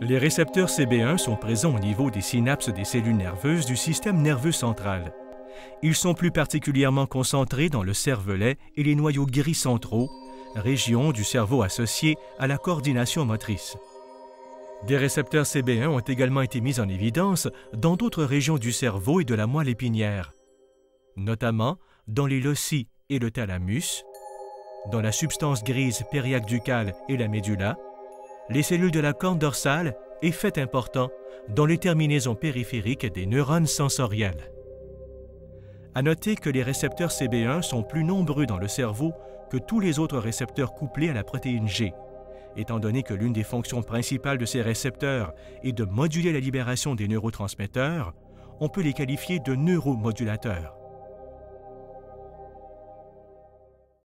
Les récepteurs CB1 sont présents au niveau des synapses des cellules nerveuses du système nerveux central. Ils sont plus particulièrement concentrés dans le cervelet et les noyaux gris centraux, régions du cerveau associées à la coordination motrice. Des récepteurs CB1 ont également été mis en évidence dans d'autres régions du cerveau et de la moelle épinière, notamment dans les loci et le thalamus, dans la substance grise périaqueducale et la médula, les cellules de la corne dorsale et fait important dans les terminaisons périphériques des neurones sensoriels. À noter que les récepteurs CB1 sont plus nombreux dans le cerveau que tous les autres récepteurs couplés à la protéine G, étant donné que l'une des fonctions principales de ces récepteurs est de moduler la libération des neurotransmetteurs, on peut les qualifier de neuromodulateurs.